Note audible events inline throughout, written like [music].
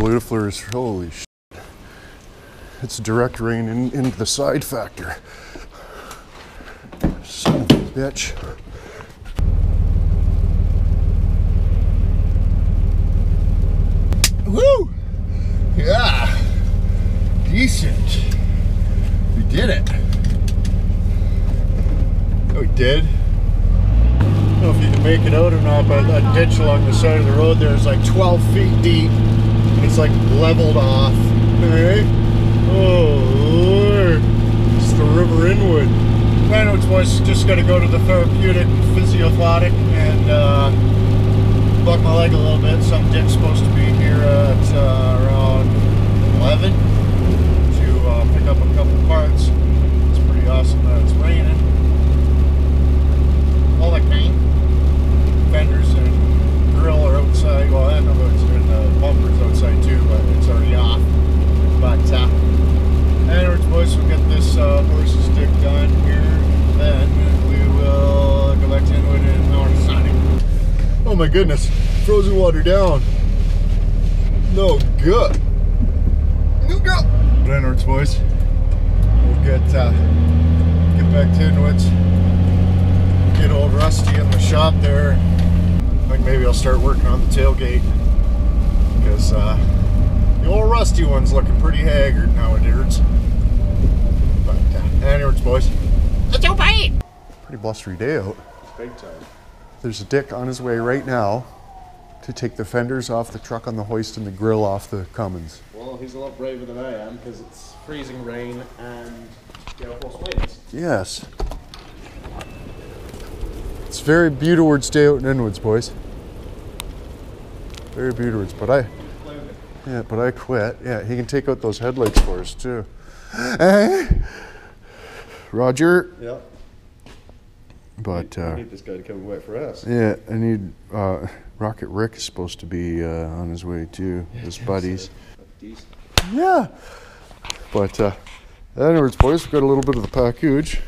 Blue holy sh! It's direct rain in, into the side factor. Son of a bitch. Woo! Yeah. Decent. We did it. Oh, we did. I don't know if you can make it out or not, but that ditch along the side of the road there is like 12 feet deep. It's like leveled off. Hey? Oh. It's the river Inwood. It's was just going to go to the therapeutic physiothletic and uh, buck my leg a little bit. Some dick's supposed to be here at uh, around 11 to uh, pick up a couple parts. It's pretty awesome that it's raining. All the paint, fenders and grill are outside. Well, I know it's in the bumpers outside too, but it's already off. But uh, anyways, boys, we'll get this uh, horse's dick done here. Then we will go back to Inwood and North Sunny. Oh my goodness, frozen water down. No good. No good. Leonard's boys. We'll get uh, get back to Inwoods. Get old Rusty in the shop there. I think maybe I'll start working on the tailgate because uh, the old Rusty one's looking pretty haggard nowadays. But uh, anyways, boys. It's your bite. Pretty blustery day out. It's big time. There's a dick on his way right now to take the fenders off the truck on the hoist and the grill off the Cummins. Well, he's a lot braver than I am because it's freezing rain and gale force winds. Yes. It's very beautiful day out in Inwoods, boys. Very beautiful, but I, yeah, but I quit. Yeah, he can take out those headlights for us too. Hey, Roger. Yeah. But We uh, need this guy to come and work for us. yeah, I need uh, Rocket Rick is supposed to be uh, on his way too. [laughs] His buddies. Decent. Yeah. But uh, anyways, boys, we've got a little bit of the package.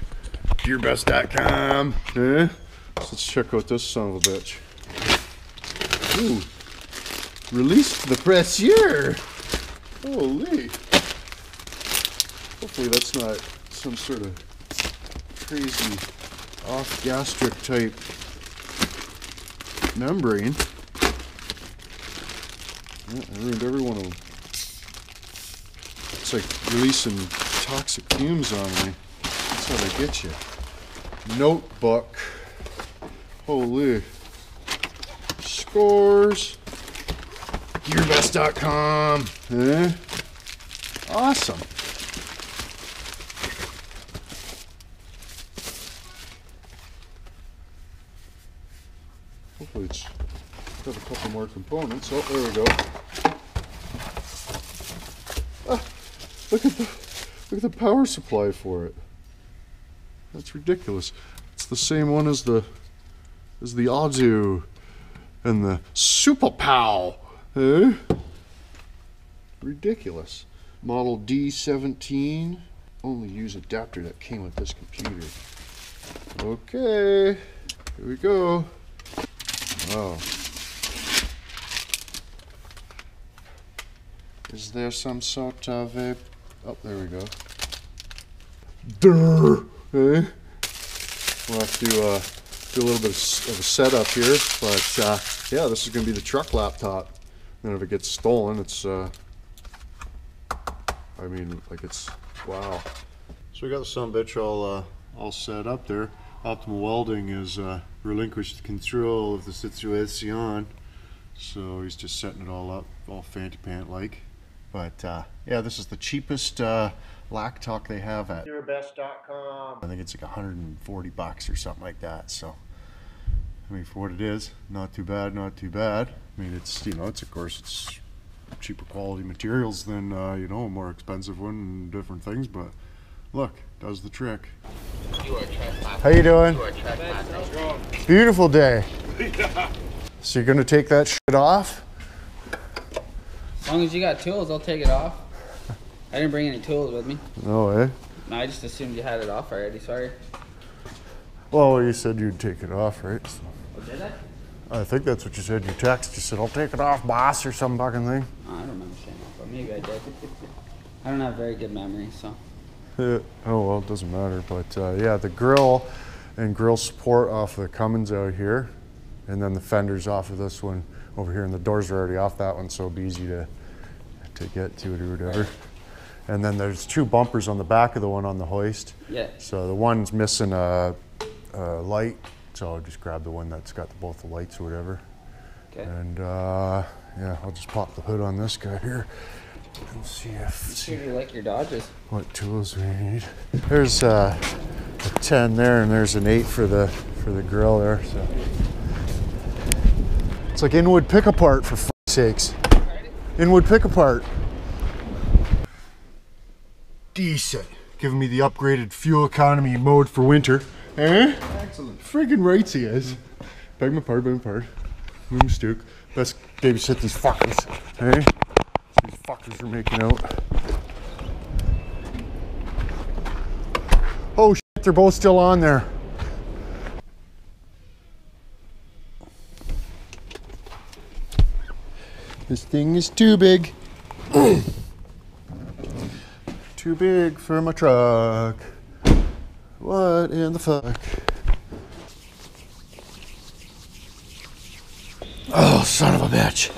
Gearbest.com. Eh? So let's check out this son of a bitch. Ooh. Released the pressure. Holy. Hopefully that's not some sort of crazy off gastric type membrane. Yeah, I ruined every one of them. It's like releasing toxic fumes on me. That's how they get you. Notebook. Holy. Scores. Gearbest.com. Eh? Awesome. Hopefully it's got a couple more components. Oh, there we go. Look at the look at the power supply for it. That's ridiculous. It's the same one as the as the Audew and the Super Pow. Eh? Ridiculous. Model D17. Only use adapter that came with this computer. Okay. Here we go. Wow. Is there some sort of a Oh, there we go. Durr. Eh? We'll have to uh, do a little bit of, of a setup here, but uh, yeah, this is going to be the truck laptop. And if it gets stolen, it's, uh, I mean, like it's, wow. So we got the bitch all, uh, all set up there. Optimal Welding has uh, relinquished control of the situation. So he's just setting it all up, all fancy pant like. But uh, yeah, this is the cheapest uh, lactalk they have at Gearbest.com. I think it's like 140 bucks or something like that. So, I mean, for what it is, not too bad, not too bad. I mean, it's you know, it's of course it's cheaper quality materials than uh, you know a more expensive one and different things, but look, does the trick. How you doing? Beautiful day. So you're gonna take that shit off? As long as you got tools, I'll take it off. I didn't bring any tools with me. No way. No, I just assumed you had it off already. Sorry. Well, you said you'd take it off, right? So, Oh, did I? I think that's what you said. You text. You said, "I'll take it off, boss," or some fucking thing. I don't remember saying that, but maybe I did. [laughs] I don't have very good memory, so. Uh, oh well, it doesn't matter. But uh, yeah, the grill and grill support off of the Cummins out here, and then the fenders off of this one over here, and the doors are already off that one, so it'll be easy to to get to it or whatever. And then there's two bumpers on the back of the one on the hoist. Yeah. So the one's missing a, a light, so I'll just grab the one that's got the, both the lights or whatever. Okay. And uh, yeah, I'll just pop the hood on this guy here and see if see Sure you like your Dodges. what tools we need. There's uh, a 10 there, and there's an 8 for the for the grill there. So it's like Inwood pick apart for f- sakes. Inwood pick apart. Decent. Giving me the upgraded fuel economy mode for winter. Eh? Excellent. Friggin' right he is. Beg my pardon, beg my pardon. Moon Stook. Let's babysit these fuckers. Eh? Fuckers are making out. Oh shit, they're both still on there. This thing is too big. [clears throat] too big for my truck. What in the fuck? Oh, son of a bitch.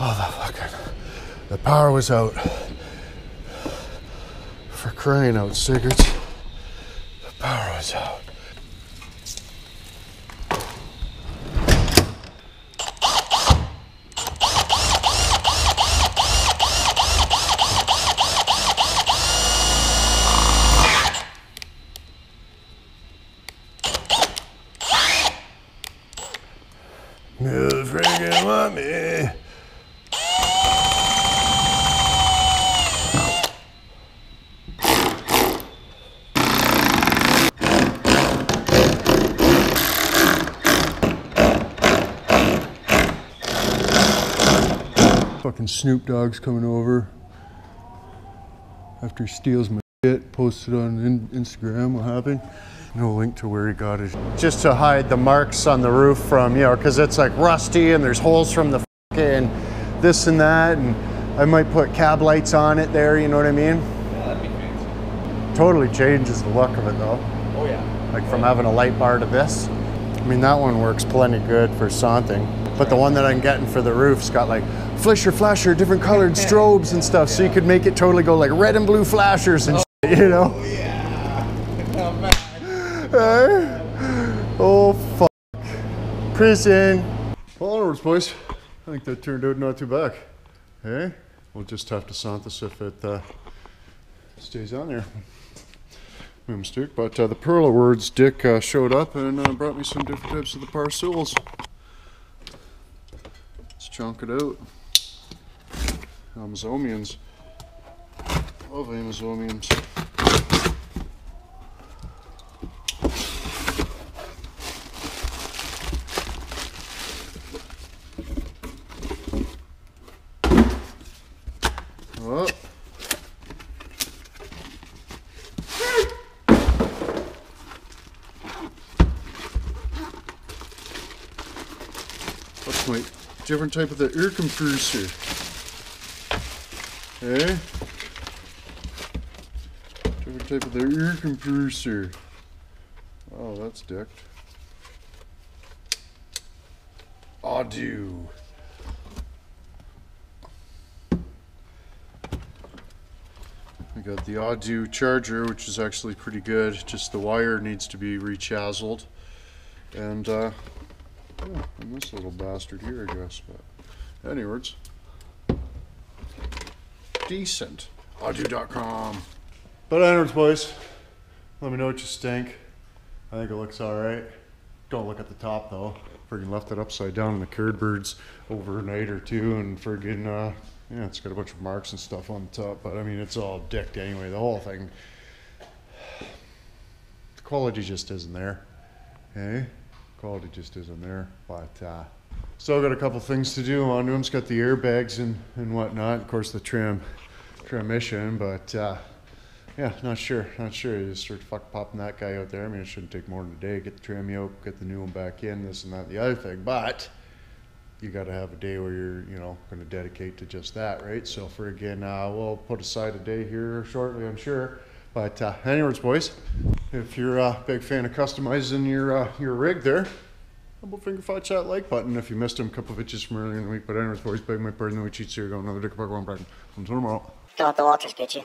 Oh, the fucking. The power was out. For crying out, cigarettes. The power was out. You freaking want me. Fucking Snoop Dogg's coming over after he steals my shit, posted on in- Instagram, what happened. No link to where he got it. Just to hide the marks on the roof from, you know, because it's like rusty and there's holes from the fucking this and that. And I might put cab lights on it there, you know what I mean? Yeah, that'd be fancy. Totally changes the look of it though. Oh yeah. Like from having a light bar to this. I mean, that one works plenty good for something. But the one that I'm getting for the roof's got like flasher, flasher, different colored [laughs] strobes and stuff. So you could make it totally go like red and blue flashers and shit, you know? [laughs] [laughs] Oh man. Eh? Oh, fuck. Prison. Well, onwards, boys. I think that turned out not too bad. Hey? We'll just have to sant this if it uh, stays on there. [laughs] My mistake. But uh, the Pearl words Dick uh, showed up and uh, brought me some different types of the parcels. Let's chunk it out. Amazomians. Love Amazomians. Oh. What's my different type of the air compressor? Eh? Different type of the air compressor. Oh, that's decked. Audew. I got the Audew charger, which is actually pretty good. Just the wire needs to be rechazzled. And, uh, oh, and this little bastard here, I guess. But, anyways, decent. Audew.com. But, anyways, boys, let me know what you think. I think it looks alright. Don't look at the top though. Friggin' left it upside down in the curd birds overnight or two, and friggin' uh, yeah, it's got a bunch of marks and stuff on the top. But I mean, it's all dicked anyway. The whole thing, [sighs] the quality just isn't there. Hey, quality just isn't there. But uh, still got a couple things to do on him. It's got the airbags and and whatnot. Of course, the trim, transmission. But uh, yeah, not sure, not sure. You just start fuck popping that guy out there. I mean, it shouldn't take more than a day. Get the trim yoke, get the new one back in, this and that, the other thing. But you got to have a day where you're, you know, going to dedicate to just that, right? So for again, uh, we'll put aside a day here shortly, I'm sure. But uh, anyways, boys, if you're a big fan of customizing your uh, your rig there, about finger fudge that like button if you missed him a couple of inches from earlier in the week. But anyways, boys, beg my pardon, we cheats here, go another dick buck one back. Until tomorrow. Don't let the Walters get you.